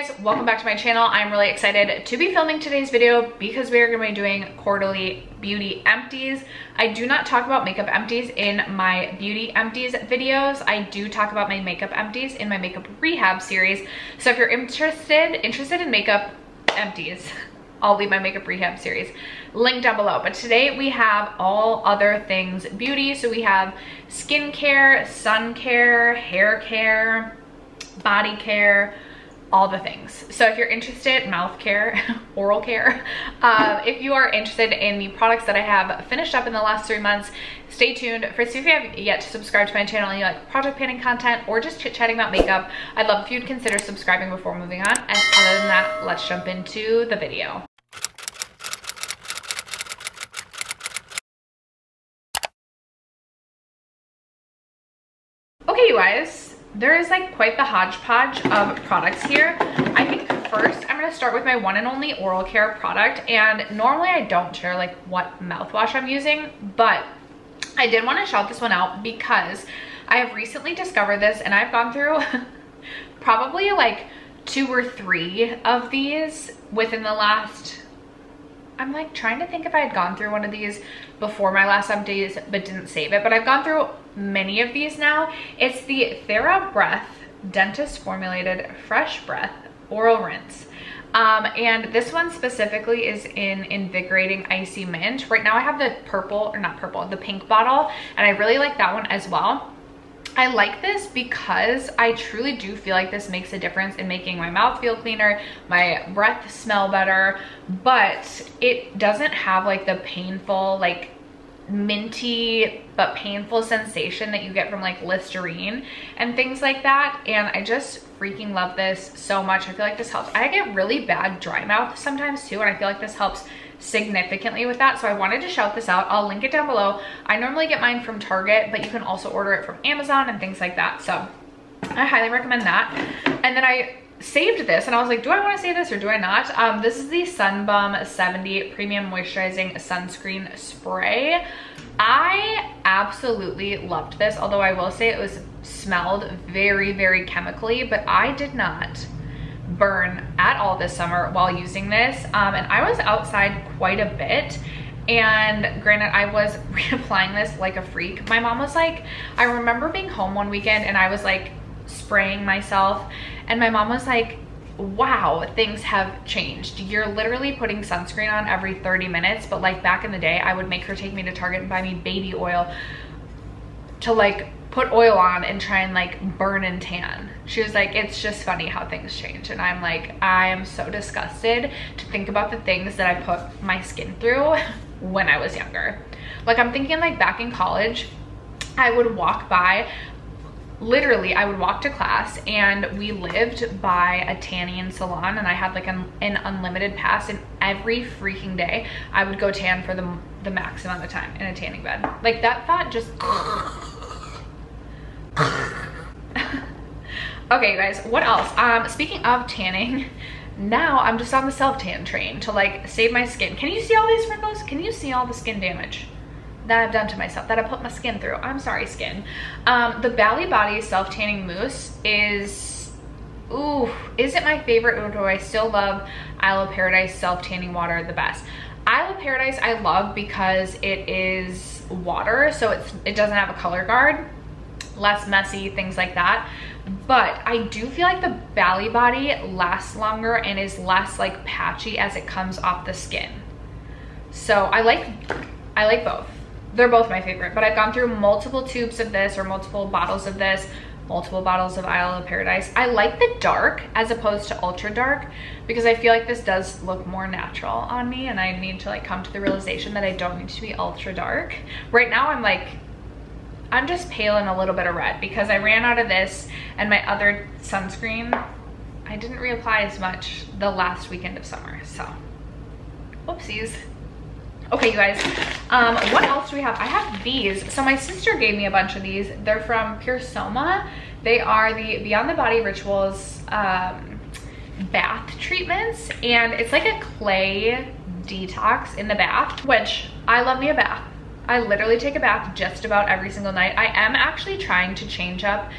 guys, welcome back to my channel. I'm really excited to be filming today's video because we are gonna be doing quarterly beauty empties. I do not talk about makeup empties in my beauty empties videos. I do talk about my makeup empties in my makeup rehab series. So if you're interested, interested in makeup empties, I'll leave my makeup rehab series link down below. But today we have all other things beauty. So we have skincare, sun care, hair care, body care, all the things. So if you're interested, in mouth care, oral care, um, if you are interested in the products that I have finished up in the last three months, stay tuned. First, if you have yet to subscribe to my channel and you like project planning content or just chit-chatting about makeup, I'd love if you'd consider subscribing before moving on. And other than that, let's jump into the video. Okay, you guys, there is like quite the hodgepodge of products here. I think first I'm gonna start with my one and only oral care product. And normally I don't share like what mouthwash I'm using, but I did wanna shout this one out because I have recently discovered this and I've gone through probably like two or three of these within the last I'm like trying to think if I had gone through one of these before my last updates but didn't save it. But I've gone through many of these now. It's the TheraBreath Dentist Formulated Fresh Breath Oral Rinse. Um, and this one specifically is in Invigorating Icy Mint. Right now I have the purple, or not purple, the pink bottle. And I really like that one as well. I like this because I truly do feel like this makes a difference in making my mouth feel cleaner, my breath smell better, but it doesn't have like the painful, like minty but painful sensation that you get from like Listerine and things like that. And I just freaking love this so much. I feel like this helps. I get really bad dry mouth sometimes too, and I feel like this helps significantly with that. So I wanted to shout this out. I'll link it down below. I normally get mine from Target, but you can also order it from Amazon and things like that. So I highly recommend that. And then I saved this and I was like, do I want to save this or do I not? Um, this is the Sun Bum 70 Premium Moisturizing Sunscreen Spray. I absolutely loved this, although I will say it was smelled very, very chemically, but I did not burn at all this summer while using this. Um, and I was outside quite a bit. And granted i was reapplying this like a freak. My mom was like i remember being home one weekend and i was like spraying myself. And my mom was like wow things have changed. You're literally putting sunscreen on every 30 minutes but like back in the day i would make her take me to target and buy me baby oil to like put oil on and try and like burn and tan. She was like it's just funny how things change. And i'm like i am so disgusted to think about the things that i put my skin through when i was younger. Like i'm thinking like back in college i would walk by literally I would walk to class and we lived by a tanning salon and I had like an, an, unlimited pass and every freaking day I would go tan for the, the max amount of time in a tanning bed. Like that thought just... okay guys, what else? Um, speaking of tanning, now I'm just on the self-tan train to like save my skin. Can you see all these wrinkles? Can you see all the skin damage? that I've done to myself, that I put my skin through. I'm sorry, skin. Um, the Bali Body Self Tanning Mousse is, ooh, isn't my favorite, although I still love Isle of Paradise Self Tanning Water the best. Isle of Paradise I love because it is water, so it's, it doesn't have a color guard, less messy, things like that. But I do feel like the Bali Body lasts longer and is less like patchy as it comes off the skin. So I like, I like both they're both my favorite, but I've gone through multiple tubes of this or multiple bottles of this, multiple bottles of Isle of Paradise. I like the dark as opposed to ultra dark because I feel like this does look more natural on me and I need to like come to the realization that I don't need to be ultra dark. Right now I'm like, I'm just pale and a little bit of red because I ran out of this and my other sunscreen, I didn't reapply as much the last weekend of summer, so whoopsies. Okay, you guys, um, what else do we have? I have these. So my sister gave me a bunch of these. They're from Pursoma. They are the Beyond the Body Rituals um, bath treatments. And it's like a clay detox in the bath, which I love me a bath. I literally take a bath just about every single night. I am actually trying to change up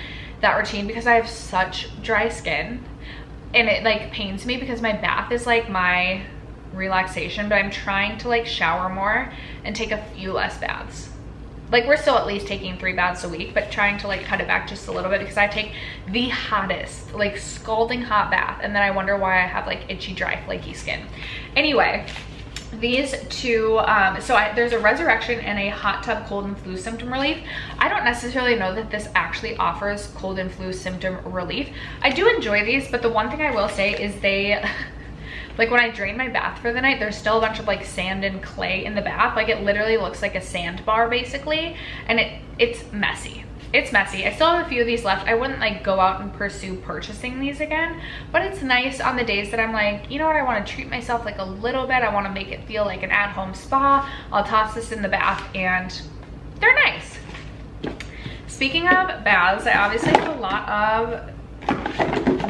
that routine because I have such dry skin and it like pains me because my bath is like my relaxation, but I'm trying to like shower more and take a few less baths. Like we're still at least taking three baths a week, but trying to like cut it back just a little bit because I take the hottest, like scalding hot bath. And then I wonder why I have like itchy, dry, flaky skin. Anyway, these two um, so I, there's a resurrection and a hot tub cold and flu symptom relief i don't necessarily know that this actually offers cold and flu symptom relief i do enjoy these but the one thing i will say is they like when I drain my bath for the night, there's still a bunch of like sand and clay in the bath. Like it literally looks like a sandbar basically. And it it's messy. It's messy. I still have a few of these left. I wouldn't like go out and pursue purchasing these again, but it's nice on the days that I'm like, you know what, I want to treat myself like a little bit. I want to make it feel like an at-home spa. I'll toss this in the bath and they're nice. Speaking of baths, I obviously have a lot of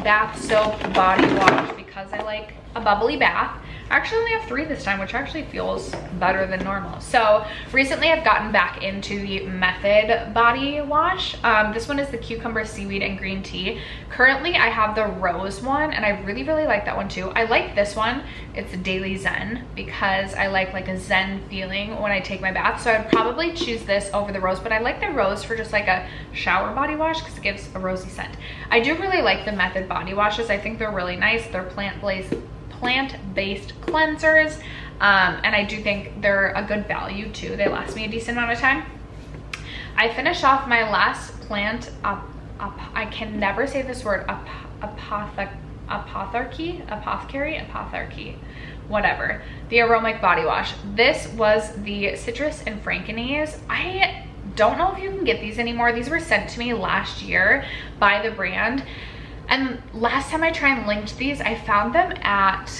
bath soap body wash because I like a bubbly bath. Actually only have three this time, which actually feels better than normal. So recently I've gotten back into the Method body wash. Um, this one is the cucumber, seaweed, and green tea. Currently I have the rose one and I really, really like that one too. I like this one. It's a Daily Zen because I like like a zen feeling when I take my bath. So I'd probably choose this over the rose, but I like the rose for just like a shower body wash because it gives a rosy scent. I do really like the Method body washes. I think they're really nice. They're plant-based plant-based cleansers. Um, and I do think they're a good value too. They last me a decent amount of time. I finished off my last plant, up, up, I can never say this word, up, apotharchy, apothecary, whatever. The Aromic Body Wash. This was the citrus and frankinese. I don't know if you can get these anymore. These were sent to me last year by the brand and last time I tried and linked these, I found them at,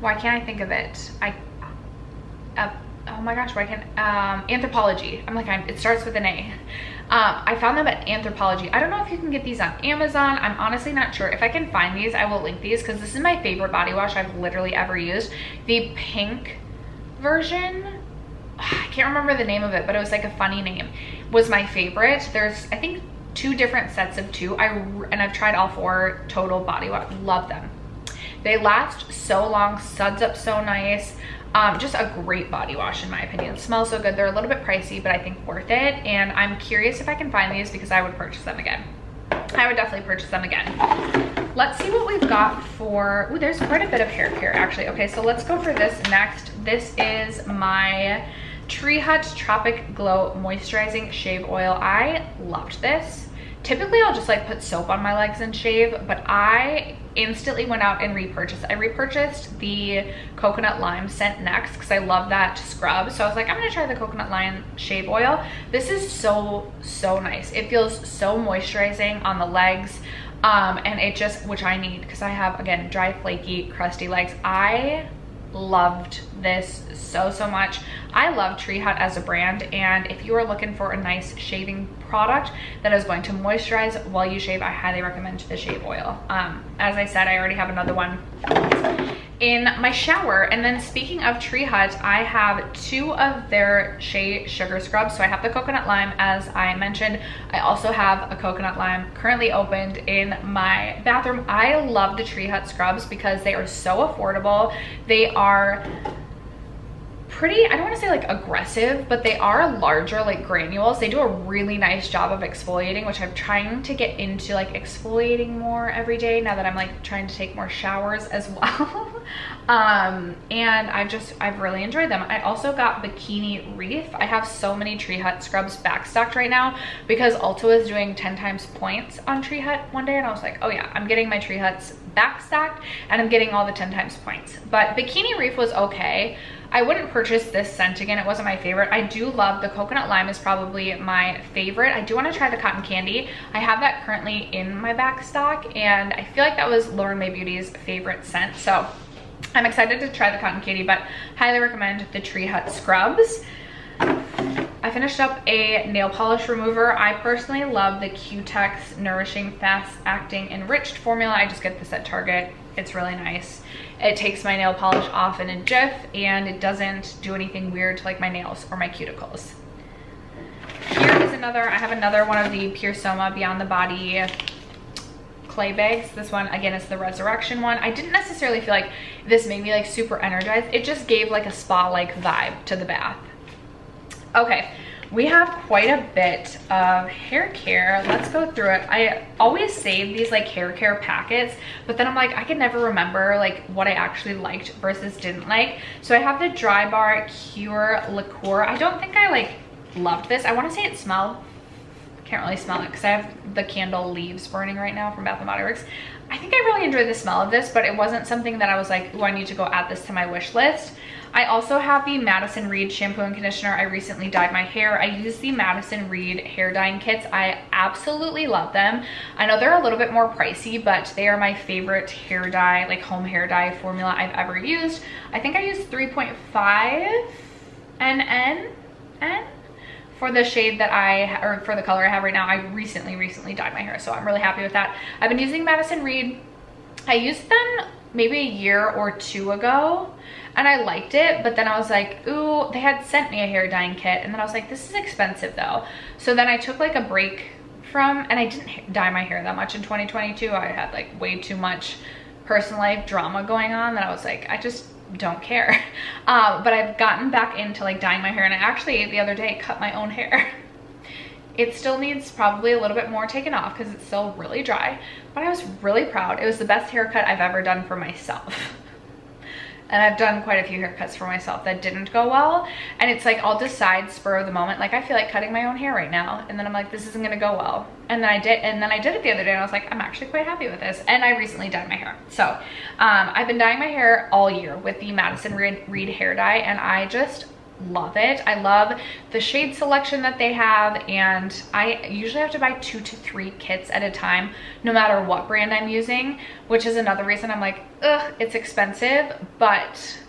why can't I think of it? I, uh, oh my gosh, why can't, um, Anthropologie. I'm like, I'm, it starts with an A. Um, I found them at Anthropologie. I don't know if you can get these on Amazon. I'm honestly not sure. If I can find these, I will link these because this is my favorite body wash I've literally ever used. The pink version, I can't remember the name of it, but it was like a funny name, was my favorite. There's, I think two different sets of two. I and I've tried all four total body wash. Love them. They last so long, suds up so nice. Um, just a great body wash in my opinion. smells so good. They're a little bit pricey, but I think worth it. And I'm curious if I can find these because I would purchase them again. I would definitely purchase them again. Let's see what we've got for, ooh, there's quite a bit of hair care actually. Okay, so let's go for this next. This is my Tree Hut Tropic Glow Moisturizing Shave Oil. I loved this. Typically, I'll just like put soap on my legs and shave, but I instantly went out and repurchased. I repurchased the coconut lime scent next because I love that scrub. So I was like, I'm gonna try the coconut lime shave oil. This is so, so nice. It feels so moisturizing on the legs. Um, and it just, which I need because I have, again, dry, flaky, crusty legs. I loved this so, so much. I love Tree Hut as a brand. And if you are looking for a nice shaving product that is going to moisturize while you shave, I highly recommend the shave oil. Um, as I said, I already have another one in my shower. And then speaking of Tree Hut, I have two of their Shea Sugar Scrubs. So I have the coconut lime, as I mentioned. I also have a coconut lime currently opened in my bathroom. I love the Tree Hut scrubs because they are so affordable. They are pretty, I don't want to say like aggressive, but they are larger like granules. They do a really nice job of exfoliating, which I'm trying to get into like exfoliating more every day now that I'm like trying to take more showers as well. um, and I've just, I've really enjoyed them. I also got Bikini Reef. I have so many Tree Hut scrubs backstocked right now because Ulta was doing 10 times points on Tree Hut one day and I was like, oh yeah, I'm getting my Tree Huts backstocked and I'm getting all the 10 times points. But Bikini Reef was okay. I wouldn't purchase this scent again. It wasn't my favorite. I do love the coconut lime is probably my favorite. I do want to try the cotton candy. I have that currently in my back stock and I feel like that was Lauren Mae Beauty's favorite scent. So I'm excited to try the cotton candy, but highly recommend the Tree Hut scrubs. I finished up a nail polish remover. I personally love the Cutex Nourishing Fast Acting Enriched formula. I just get this at Target. It's really nice. It takes my nail polish off in a jiff and it doesn't do anything weird to like my nails or my cuticles. Here is another, I have another one of the Pursoma Beyond the Body clay bags. This one, again, is the Resurrection one. I didn't necessarily feel like this made me like super energized. It just gave like a spa-like vibe to the bath. Okay, we have quite a bit of hair care. Let's go through it. I always save these like hair care packets, but then I'm like, I can never remember like what I actually liked versus didn't like. So I have the Drybar Cure Liqueur. I don't think I like loved this. I want to say it smelled can't really smell it because I have the candle leaves burning right now from Bath & Body Works. I think I really enjoyed the smell of this, but it wasn't something that I was like, oh, I need to go add this to my wish list. I also have the Madison Reed shampoo and conditioner. I recently dyed my hair. I use the Madison Reed hair dyeing kits. I absolutely love them. I know they're a little bit more pricey, but they are my favorite hair dye, like home hair dye formula I've ever used. I think I used 3.5 NN, N? for the shade that I, or for the color I have right now, I recently, recently dyed my hair. So I'm really happy with that. I've been using Madison Reed. I used them maybe a year or two ago and I liked it, but then I was like, ooh, they had sent me a hair dyeing kit. And then I was like, this is expensive though. So then I took like a break from, and I didn't dye my hair that much in 2022. I had like way too much personal life drama going on that I was like, I just don't care. Uh, but I've gotten back into like dyeing my hair and I actually the other day cut my own hair. It still needs probably a little bit more taken off because it's still really dry, but I was really proud. It was the best haircut I've ever done for myself. and I've done quite a few haircuts for myself that didn't go well. And it's like, I'll decide spur of the moment. Like I feel like cutting my own hair right now. And then I'm like, this isn't gonna go well. And then I did, and then I did it the other day and I was like, I'm actually quite happy with this. And I recently dyed my hair. So um, I've been dyeing my hair all year with the Madison Reed, Reed hair dye. And I just love it. I love the shade selection that they have and I usually have to buy two to three kits at a time no matter what brand I'm using, which is another reason I'm like, ugh, it's expensive, but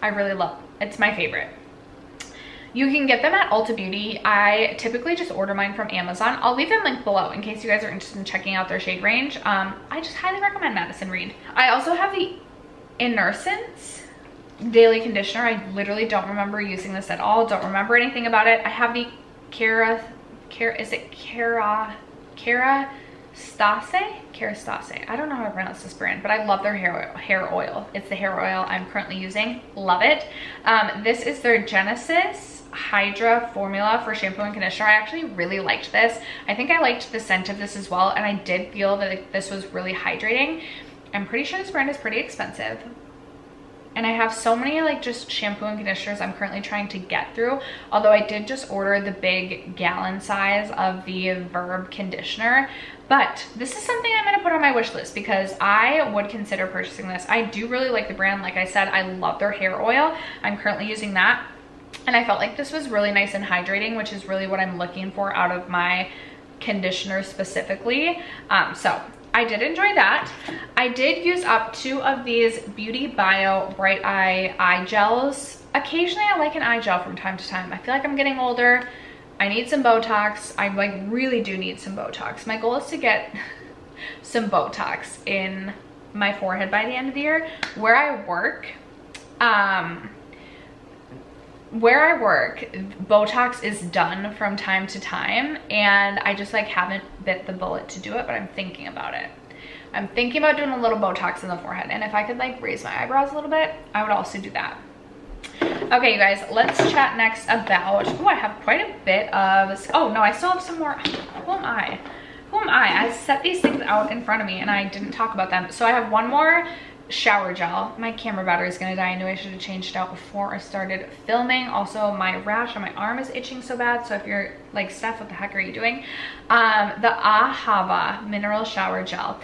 I really love it. It's my favorite. You can get them at Ulta Beauty. I typically just order mine from Amazon. I'll leave them linked below in case you guys are interested in checking out their shade range. Um, I just highly recommend Madison Reed. I also have the Innersense daily conditioner. I literally don't remember using this at all. Don't remember anything about it. I have the Cara, Cara, is it Cara, Cara Stase? Kerastase. I don't know how to pronounce this brand, but I love their hair. Hair oil. It's the hair oil I'm currently using. Love it. Um, this is their Genesis Hydra formula for shampoo and conditioner. I actually really liked this. I think I liked the scent of this as well, and I did feel that this was really hydrating. I'm pretty sure this brand is pretty expensive, and I have so many like just shampoo and conditioners I'm currently trying to get through. Although I did just order the big gallon size of the Verb conditioner. But this is something I'm gonna put on my wish list because I would consider purchasing this. I do really like the brand. Like I said, I love their hair oil. I'm currently using that. And I felt like this was really nice and hydrating, which is really what I'm looking for out of my conditioner specifically. Um, so I did enjoy that. I did use up two of these Beauty Bio Bright Eye Eye Gels. Occasionally I like an eye gel from time to time. I feel like I'm getting older. I need some Botox. I like really do need some Botox. My goal is to get some Botox in my forehead by the end of the year. Where I work, um, where I work, Botox is done from time to time and I just like haven't bit the bullet to do it, but I'm thinking about it. I'm thinking about doing a little Botox in the forehead and if I could like raise my eyebrows a little bit, I would also do that. Okay, you guys, let's chat next about, oh, I have quite a bit of, oh no, I still have some more, who am I? Who am I? I set these things out in front of me and I didn't talk about them. So I have one more shower gel. My camera battery is gonna die. I knew I should have changed it out before I started filming. Also, my rash on my arm is itching so bad. So if you're like, Steph, what the heck are you doing? Um, the Ahava Mineral Shower Gel.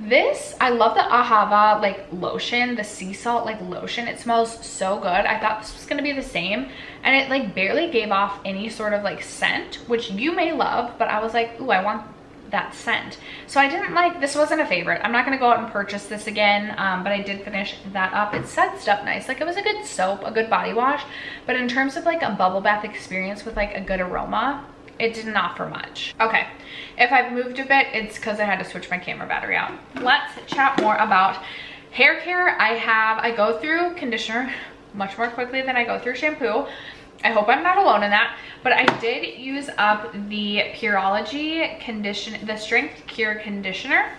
This, I love the Ahava like lotion, the sea salt like lotion. It smells so good. I thought this was gonna be the same and it like barely gave off any sort of like scent, which you may love, but I was like, ooh, I want that scent. So I didn't like, this wasn't a favorite. I'm not gonna go out and purchase this again, um, but I did finish that up. It sudsed up nice. Like it was a good soap, a good body wash, but in terms of like a bubble bath experience with like a good aroma, it didn't offer much. Okay, if I've moved a bit, it's because I had to switch my camera battery out. Let's chat more about hair care. I have, I go through conditioner much more quickly than I go through shampoo. I hope I'm not alone in that, but I did use up the Pureology condition, the Strength Cure Conditioner.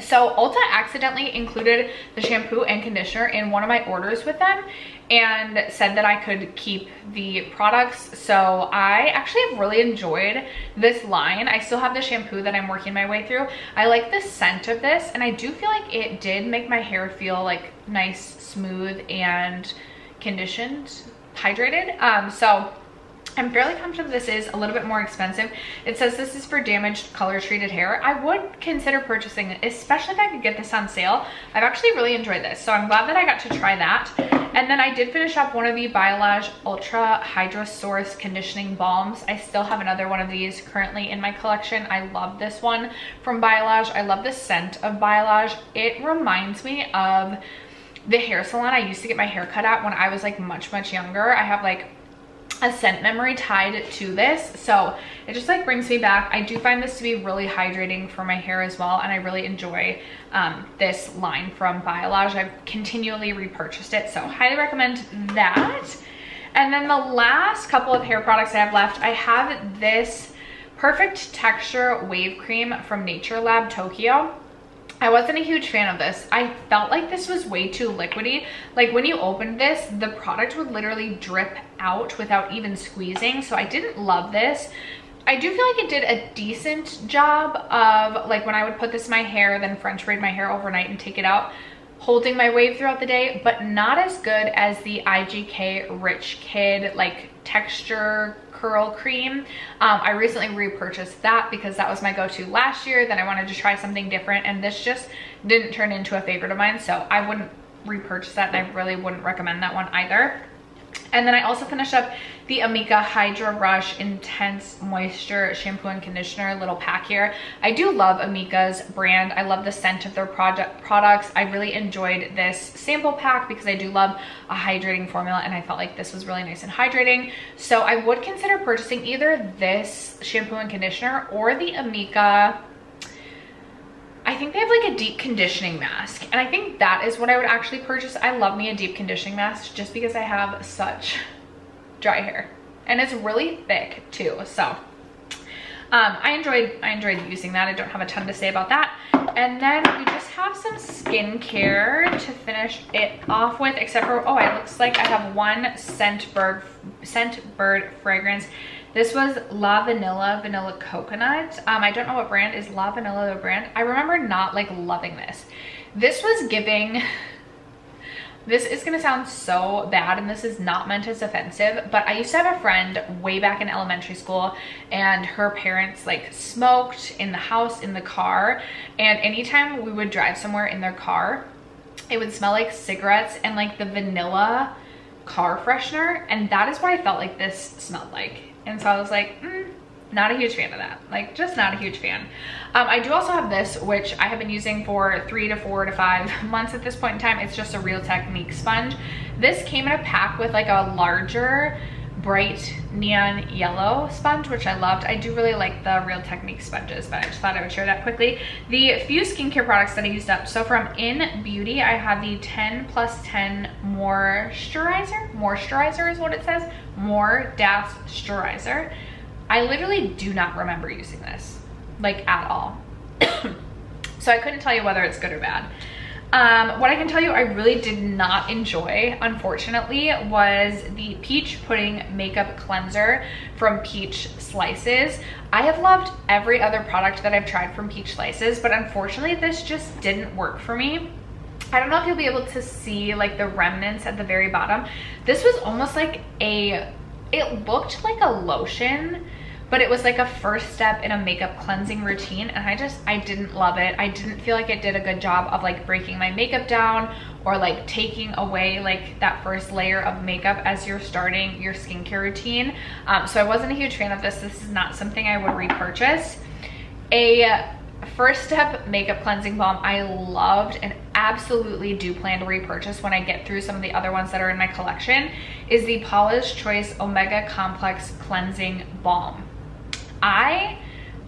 So Ulta accidentally included the shampoo and conditioner in one of my orders with them and said that I could keep the products. So I actually have really enjoyed this line. I still have the shampoo that I'm working my way through. I like the scent of this and I do feel like it did make my hair feel like nice, smooth and conditioned, hydrated. Um, so I'm fairly confident this is a little bit more expensive. It says this is for damaged color treated hair. I would consider purchasing it, especially if I could get this on sale. I've actually really enjoyed this, so I'm glad that I got to try that. And then I did finish up one of the Biolage Ultra Hydra Source Conditioning Balms. I still have another one of these currently in my collection. I love this one from Biolage. I love the scent of Biolage. It reminds me of the hair salon I used to get my hair cut at when I was like much, much younger. I have like a scent memory tied to this. So it just like brings me back. I do find this to be really hydrating for my hair as well and i really enjoy um, this line from biolage. I've continually repurchased it so highly recommend that. And then the last couple of hair products i have left i have this perfect texture wave cream from nature lab tokyo I wasn't a huge fan of this. I felt like this was way too liquidy. Like when you opened this, the product would literally drip out without even squeezing. So I didn't love this. I do feel like it did a decent job of like when I would put this in my hair, then French braid my hair overnight and take it out, holding my wave throughout the day, but not as good as the IGK Rich Kid like texture curl cream. Um, I recently repurchased that because that was my go-to last year. Then I wanted to try something different and this just didn't turn into a favorite of mine. So I wouldn't repurchase that and I really wouldn't recommend that one either. And then I also finished up the Amika Hydra Rush Intense Moisture Shampoo and Conditioner little pack here. I do love Amika's brand. I love the scent of their project products. I really enjoyed this sample pack because I do love a hydrating formula and I felt like this was really nice and hydrating. So I would consider purchasing either this shampoo and conditioner or the Amika I think they have like a deep conditioning mask and I think that is what I would actually purchase. I love me a deep conditioning mask just because I have such dry hair and it's really thick too. So um, I enjoyed I enjoyed using that. I don't have a ton to say about that. And then we just have some skincare to finish it off with, except for, oh, it looks like I have one Scentbird, Scent Bird fragrance. This was La Vanilla Vanilla Coconut. Um, I don't know what brand is La Vanilla the brand. I remember not like loving this. This was giving, this is gonna sound so bad and this is not meant as offensive, but I used to have a friend way back in elementary school and her parents like smoked in the house, in the car. And anytime we would drive somewhere in their car, it would smell like cigarettes and like the vanilla car freshener. And that is what I felt like this smelled like. And so I was like, mm, not a huge fan of that. Like just not a huge fan. Um, I do also have this, which I have been using for three to four to five months at this point in time. It's just a Real Technique sponge. This came in a pack with like a larger bright neon yellow sponge, which I loved. I do really like the Real Technique sponges, but I just thought I would share that quickly. The few skincare products that I used up. So from In Beauty, I have the 10 plus 10 moisturizer. Moisturizer is what it says. More Das Moisturizer. I literally do not remember using this, like at all. so I couldn't tell you whether it's good or bad. Um, what I can tell you I really did not enjoy, unfortunately, was the Peach Pudding Makeup Cleanser from Peach Slices. I have loved every other product that I've tried from Peach Slices, but unfortunately this just didn't work for me. I don't know if you'll be able to see like the remnants at the very bottom. This was almost like a, it looked like a lotion but it was like a first step in a makeup cleansing routine and I just, I didn't love it. I didn't feel like it did a good job of like breaking my makeup down or like taking away like that first layer of makeup as you're starting your skincare routine. Um, so I wasn't a huge fan of this. This is not something I would repurchase. A first step makeup cleansing balm I loved and absolutely do plan to repurchase when I get through some of the other ones that are in my collection is the Paula's Choice Omega Complex Cleansing Balm. I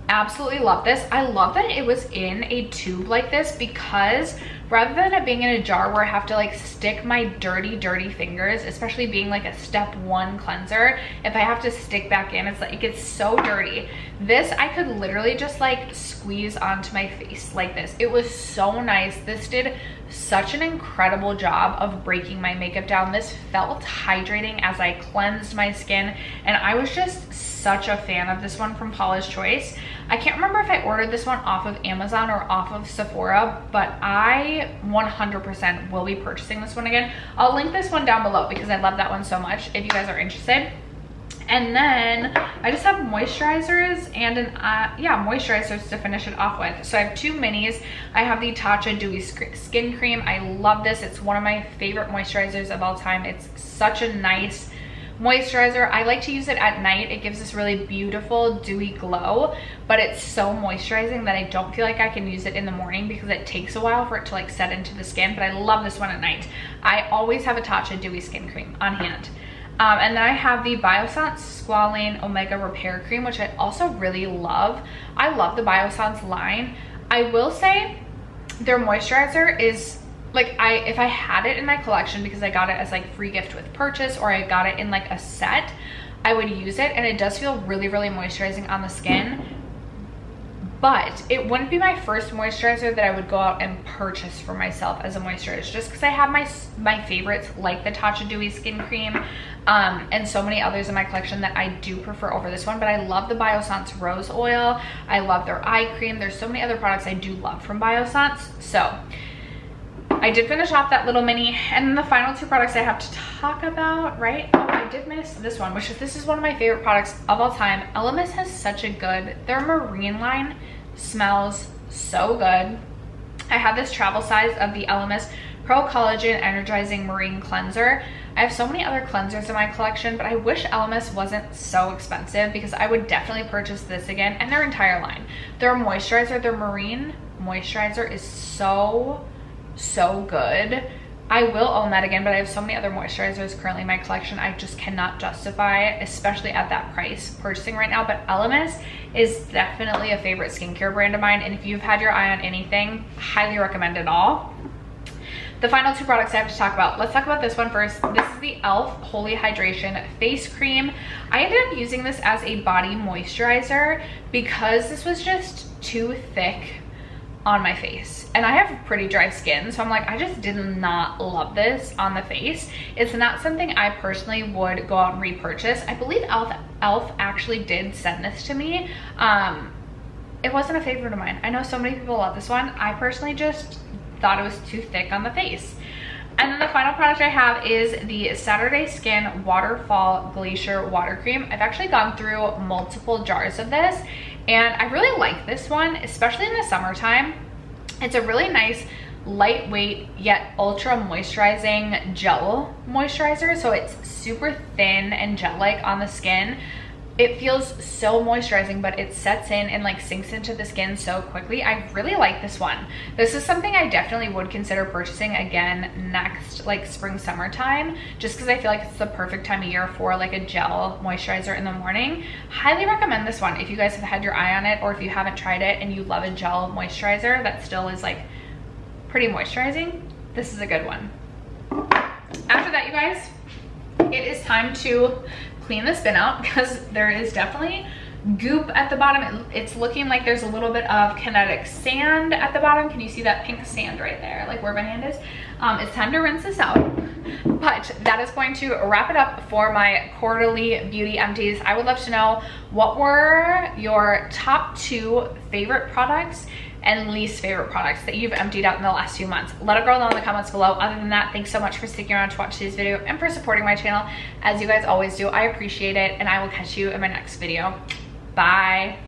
absolutely love this. I love that it was in a tube like this because rather than it being in a jar where I have to like stick my dirty, dirty fingers, especially being like a step one cleanser, if I have to stick back in, it's like, it gets so dirty. This I could literally just like squeeze onto my face like this. It was so nice. This did such an incredible job of breaking my makeup down. This felt hydrating as I cleansed my skin and I was just such a fan of this one from Paula's Choice. I can't remember if I ordered this one off of Amazon or off of Sephora, but I 100% will be purchasing this one again. I'll link this one down below because I love that one so much if you guys are interested. And then I just have moisturizers and an, uh, yeah, moisturizers to finish it off with. So I have two minis. I have the Tatcha Dewy Skin Cream. I love this. It's one of my favorite moisturizers of all time. It's such a nice moisturizer. I like to use it at night. It gives this really beautiful dewy glow, but it's so moisturizing that I don't feel like I can use it in the morning because it takes a while for it to like set into the skin, but I love this one at night. I always have a Tatcha Dewy Skin Cream on hand. Um, and then I have the Biossance Squalane Omega Repair Cream, which I also really love. I love the Biossance line. I will say their moisturizer is like I if I had it in my collection because I got it as like free gift with purchase or I got it in like a set, I would use it and it does feel really, really moisturizing on the skin but it wouldn't be my first moisturizer that I would go out and purchase for myself as a moisturizer just because I have my my favorites like the Tatcha Dewy Skin Cream um, and so many others in my collection that I do prefer over this one. But I love the Biossance Rose Oil. I love their eye cream. There's so many other products I do love from Biossance. So I did finish off that little mini and then the final two products I have to talk about right oh I did miss this one which is this is one of my favorite products of all time Elemis has such a good their marine line smells so good. I have this travel size of the Elemis Pro Collagen Energizing Marine Cleanser. I have so many other cleansers in my collection, but I wish Elemis wasn't so expensive because I would definitely purchase this again and their entire line. Their moisturizer, their marine moisturizer is so, so good. I will own that again, but I have so many other moisturizers currently in my collection. I just cannot justify, especially at that price, purchasing right now. But Elemis is definitely a favorite skincare brand of mine. And if you've had your eye on anything, highly recommend it all. The final two products I have to talk about. Let's talk about this one first. This is the e.l.f. Holy Hydration Face Cream. I ended up using this as a body moisturizer because this was just too thick on my face. And I have pretty dry skin so I'm like I just did not love this on the face. It's not something I personally would go out and repurchase. I believe Elf, Elf actually did send this to me. Um it wasn't a favorite of mine. I know so many people love this one. I personally just thought it was too thick on the face. And then the final product I have is the Saturday Skin Waterfall Glacier Water Cream. I've actually gone through multiple jars of this and I really like this one, especially in the summertime. It's a really nice lightweight yet ultra moisturizing gel moisturizer. So it's super thin and gel-like on the skin it feels so moisturizing but it sets in and like sinks into the skin so quickly. I really like this one. This is something i definitely would consider purchasing again next like spring summertime just because i feel like it's the perfect time of year for like a gel moisturizer in the morning. Highly recommend this one if you guys have had your eye on it or if you haven't tried it and you love a gel moisturizer that still is like pretty moisturizing this is a good one. After that you guys it is time to clean this bin out because there is definitely goop at the bottom. It's looking like there's a little bit of kinetic sand at the bottom. Can you see that pink sand right there, like where my hand is? Um, it's time to rinse this out, but that is going to wrap it up for my quarterly beauty empties. I would love to know what were your top two favorite products and least favorite products that you've emptied out in the last few months. Let a girl know in the comments below. Other than that, thanks so much for sticking around to watch today's video and for supporting my channel. As you guys always do, I appreciate it and I will catch you in my next video. Bye.